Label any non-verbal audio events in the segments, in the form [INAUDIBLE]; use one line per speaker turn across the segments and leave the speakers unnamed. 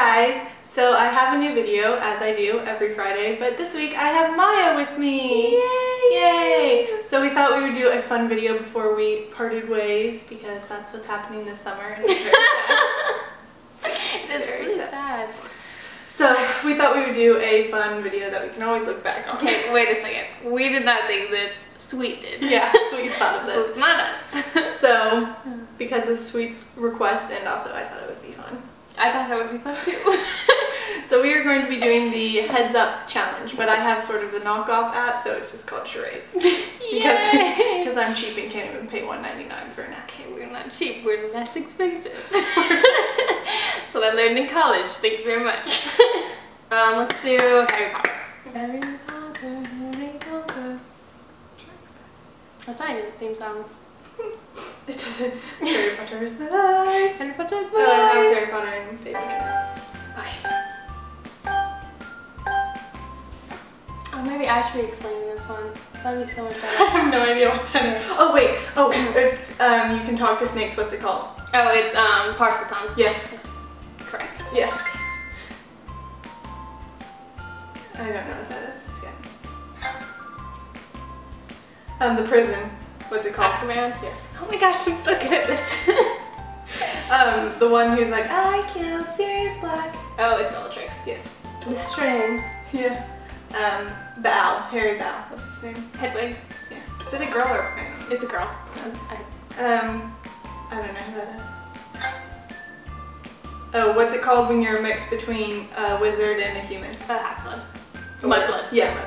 guys! So I have a new video, as I do every Friday, but this week I have Miah with me!
Yay!
Yay! So we thought we would do a fun video before we parted ways, because that's what's happening this summer, and it's very sad. [LAUGHS]
It's just
very
really
sad.
sad.
So we thought we would do a fun video that we can always look back on.
Okay, wait a second. We did not think this. Sweet did. [LAUGHS]
Yeah, we thought of
This
this.
was not us.
So, because of Sweet's request, and also I thought it would be fun.
I thought it would be fun too. [LAUGHS]
So we are going to be doing the heads up challenge, but I have sort of the knockoff app, so it's just called charades. [LAUGHS] Because because [LAUGHS] I'm cheap and can't even pay $1.99 for an app.
Okay, we're not cheap, we're less expensive. so I learned in college, thank you very much. um, let's do Harry Potter. Harry Potter, Harry Potter. That's not even the theme song.
It doesn't. Harry Potter is my life.
Harry Potter is
Oh,
my life. I should be explaining this one. That'd be so much [LAUGHS]
I have no idea what that is. Oh wait. Oh, if um, you can talk to snakes, what's it called?
Oh, it's um Parseltongue.
Yes.
Correct.
Yeah. I don't know what that is. Good. Um, the prison. What's it called?
Azkaban?
Yes.
Oh my gosh, I'm so good at this. [LAUGHS]
Um, the one who's like, I killed Sirius Black.
oh, it's Bellatrix.
Yes.
The string.
Yeah. Um, the owl. Harry's owl. What's his name?
Hedwig.
Yeah. Is it a girl or a boy?
It's a girl. I,
Um, I don't know who that is. Oh, what's it called when you're a mix between a wizard and a human?
A Half-Blood. Mudblood.
Yeah.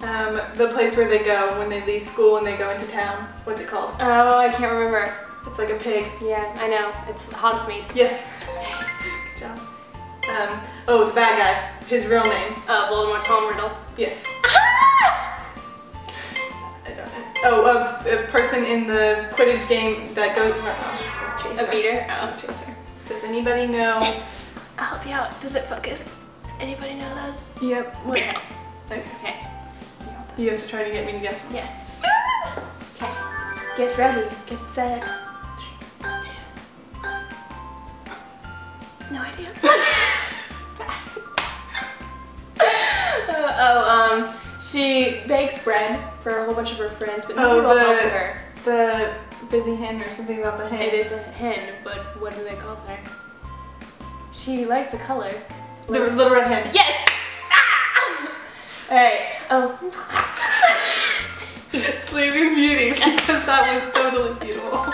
Um, the place where they go when they leave school and they go into town. What's it called?
Oh, I can't remember.
It's like a pig.
Yeah, I know. It's Hogsmeade.
Yes. [LAUGHS] Good job. Um, oh, the bad guy. His real name.
Uh, Voldemort Tom Riddle.
Yes. I don't know. Oh, a, a person in the Quidditch game that goes around. Chaser.
A beater. Oh.
Chaser. Does anybody know?
I'll help you out. Does it focus? Anybody know those?
Yep.
Big house.
Okay.
Okay.
You have to try to get me to guess.
Yes. Okay. Get ready. Get set. Three, two. No idea. [LAUGHS] she bakes bread for a whole bunch of her friends, but
Oh,
nobody will help
the
her.
the busy hen or something about the hen.
It is a hen, but what do they call her? She likes a color.
the little red hen.
Yes! Ah! [LAUGHS] Alright. Oh. [LAUGHS]
Sleeping Beauty [LAUGHS] because that was totally beautiful.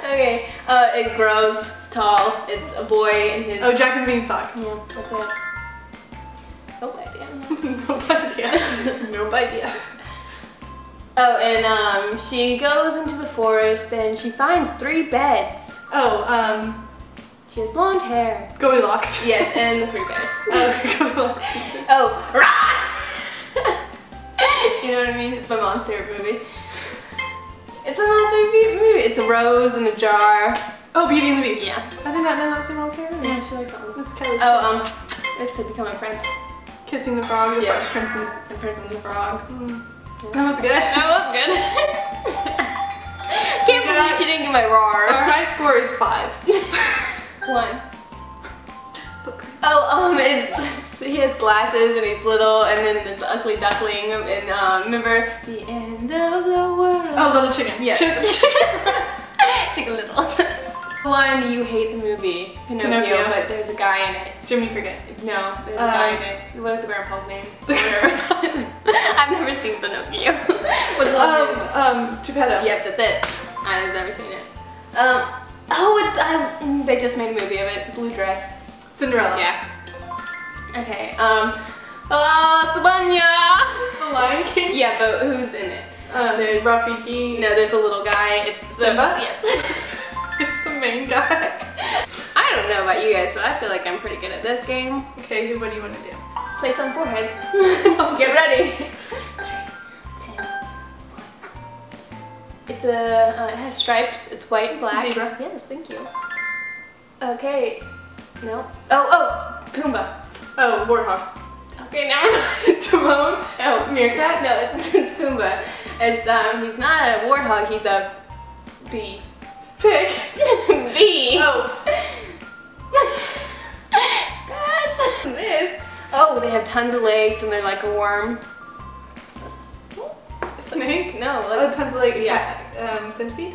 okay. Uh, it grows. It's tall. It's a boy and his.
Oh, Jack and Beanstalk.
Yeah, that's it. No idea.
No idea. [LAUGHS] no idea.
Oh, and um, she goes into the forest and she finds three beds.
Oh, um,
She has blonde hair.
Goldilocks.
Yes, [LAUGHS] and the three bears.
Oh,
Oh, rah! you know what I mean? It's my mom's favorite movie. It's my mom's favorite movie. It's a rose in a jar.
Oh, Beauty and the Beast.
Yeah.
I did not know that was your mom's favorite.
Yeah, she likes that one.
That's Kelly's.
Oh, um, we have to become my friends.
Kissing the Frog. is
Yeah.
Prince and
Princess and the Frog.
Mm. That was good.
That was good. [LAUGHS] Can't believe she didn't get my
Our high score is five. [LAUGHS]
One. Oh, um, it's he has glasses and he's little, and then there's the ugly duckling, and um, remember the end of the world.
Oh, Little Chicken.
Yeah.
Chicken. [LAUGHS]
A little. One, you hate the movie Pinocchio,
Pinocchio.
but there's a guy in it.
Jimmy Cricket.
No, there's a
Uh,
guy in it. What is the grandpa's name? [LAUGHS] I've never seen Pinocchio. [LAUGHS] What's the
Um,
name?
um, Geppetto.
Yep, that's it. I've never seen it. Um, oh, it's I, they just made a movie of it. Blue dress.
Cinderella.
Yeah. Okay. Um. Oh, Sabanya.
The Lion King.
Yeah, but who's in it?
Um,
There's-
Rafiki.
No, there's a little guy. It's
Simba?
Yes. [LAUGHS]
Main guy. [LAUGHS]
I don't know about you guys, but I feel like I'm pretty good at this game.
Okay, what do you want to do?
Place on forehead. [LAUGHS] Get ready. Three, two, one. It's a. Uh, it has stripes. It's white and black.
Zebra.
Yes, thank you. Okay. No. Oh, oh, Pumbaa.
Oh, Warthog.
Okay, mind. [LAUGHS]
Timon.
Oh,
Meerkat.
No, it's, it's Pumbaa. It's um. He's not a warthog. He's a bee.
Pick. [LAUGHS]
B.
Oh. Pass. This.
Oh, they have tons of legs and they're like a worm.
Snake?
No.
Oh,
like, oh,
tons of legs.
Yeah.
Um, centipede?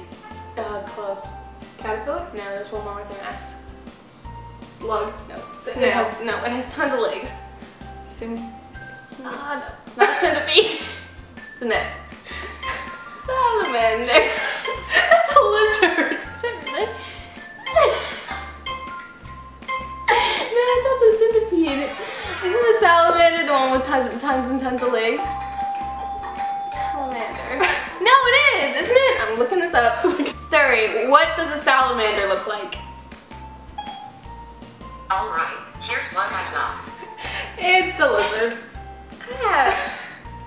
Uh, close.
Caterpillar?
No, there's one more with an S.
Slug?
No.
Snail?
It has, no, it has tons of legs.
Sim.
Ah, no. Not centipede. [LAUGHS] it's an S. Salamander. Isn't the salamander the one with tons, tons and tons of legs? Salamander. No, it is, isn't it? I'm looking this up. [LAUGHS] Sorry, what does a salamander look like?
Alright, here's what I got.
It's a lizard.
Ah,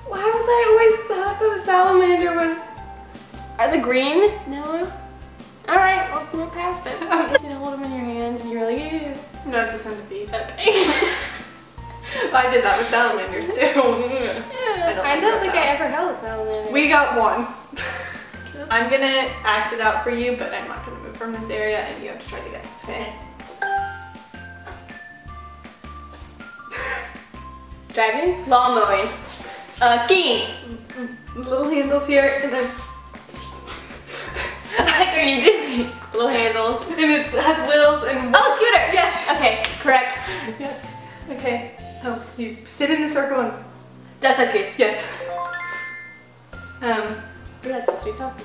why was I always thought that a salamander was... Are they green? No? Alright, let's move past it. [LAUGHS] you know, hold them in your hands and you're like, ew.
No, it's a centipede.
Okay. [LAUGHS]
I did that with salamanders too. [LAUGHS]
I
don't
don't,
like
think I ever held a salamander.
we got one. [LAUGHS] I'm gonna act it out for you, but I'm not gonna move from this area and you have to try to guess, okay? [LAUGHS]
Driving? Lawn mowing. Uh, skiing.
Little handles here and then
What the heck are you doing? Little handles.
and it has wheels and
Oh, scooter!
Yes.
Okay, correct.
Yes. Okay. Oh, you sit in a circle and
That's a goose.
yes. Um
We're not supposed to be talking.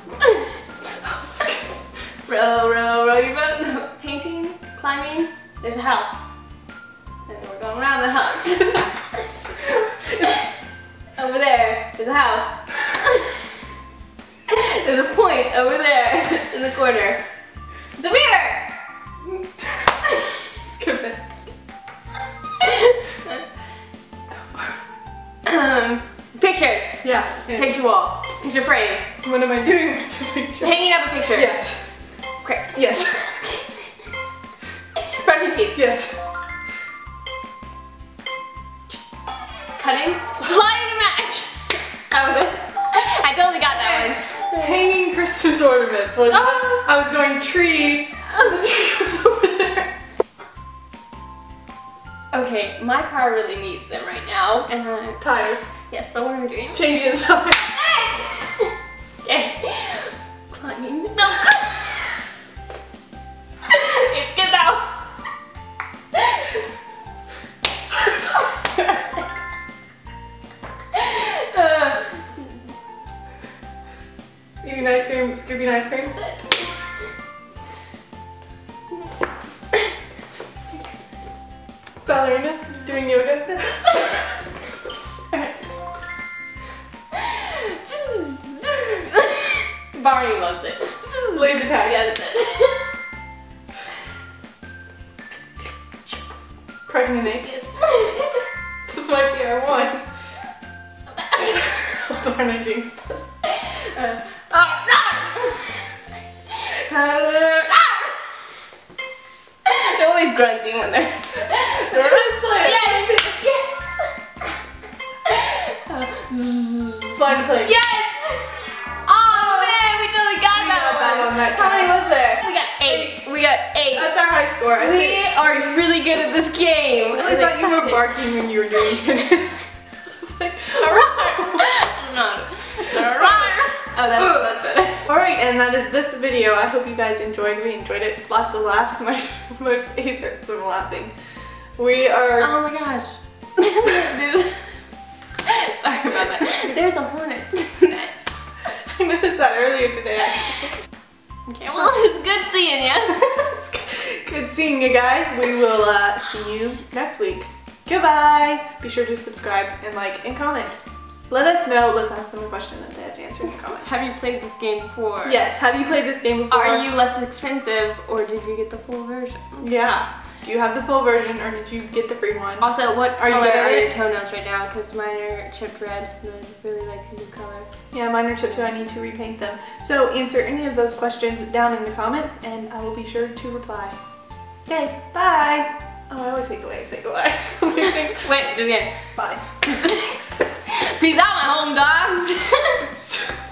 row, row, row your boat. Painting, climbing. There's a house. And we're going around the house. [LAUGHS] over there, there's a house. [LAUGHS] there's a point over there [LAUGHS] in the corner. It's a mirror!
it's good.
Um, pictures.
Yeah. yeah.
Picture wall. Picture frame.
What am I doing with the picture?
Hanging up a picture.
Yes.
Correct.
Yes.
Okay, my car really needs them right now. And I,
Tires.
yes, but what am I doing?
Change inside. [LAUGHS]
okay. Climbing. [LAUGHS] It's good uh,
Eating ice cream, scooping ice cream.
Barney loves it.
Laser tag.
Yeah, that's it.
Pregnant egg.
yes. [LAUGHS]
This might be our one. [LAUGHS] Darn, I jinxed us.
Uh, oh, no! Uh, [LAUGHS] ah! They're always grunting when they're.
They're play.
Yes! Yes! Uh,
Flying plate.
yes!
Score. I
we
think.
are really good at this game.
I really thought you were barking when you were doing tennis. I was [LAUGHS] like. [LAUGHS]
Oh, that's, that's [LAUGHS] it.
All right, and that is this video. I hope you guys enjoyed. We enjoyed it. Lots of laughs. My my face hurts from laughing. We are.
Oh my gosh. There's- Sorry about that. There's a hornet's nest.
I noticed that earlier today. Actually.
Okay, well, it's good seeing you.
Good seeing you guys. We will uh, see you next week. Goodbye. Be sure to subscribe and like and comment. Let us know. Let's ask them a question that they have to answer in the comments.
Have you played this game before?
Yes. Have you played this game before?
Are you less expensive or did you get the full version?
Yeah. Do you have the full version or did you get the free one?
Also, what
Are
color
at
are your toenails right now? Because mine are chipped red and I really like a new color.
Yeah, mine are chipped too. I need to repaint them. So answer any of those questions down in the comments and I will be sure to reply. Okay, bye. Oh, I always hate the way I say goodbye. Me think.
Wait, do it again.
bye.
Peace out, [LAUGHS] my home dogs. [LAUGHS]